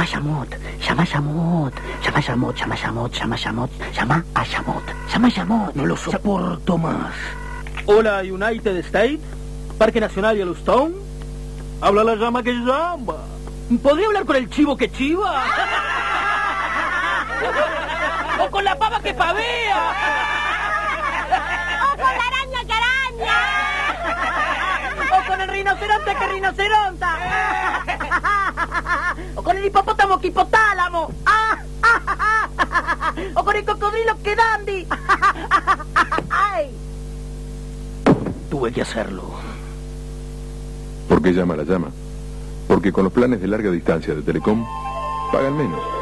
Llama a Shamot, llama a Shamot, llama a Shamot, llama a Shamot, llama a Shamot, llama a Shamot, llama a Shamot. No lo soporto más. Hola, United States, Parque Nacional Yellowstone. Habla la llama que llama. ¿Podría hablar con el chivo que chiva? ¿O con la pava que pavea? ¡O con la araña que araña! O con el rinoceronte que rinoceronta. O con el hipopótamo que hipotálamo. O con el cocodrilo que dandy. Ay. Tuve que hacerlo. ¿Por qué llama la llama? Porque con los planes de larga distancia de Telecom pagan menos.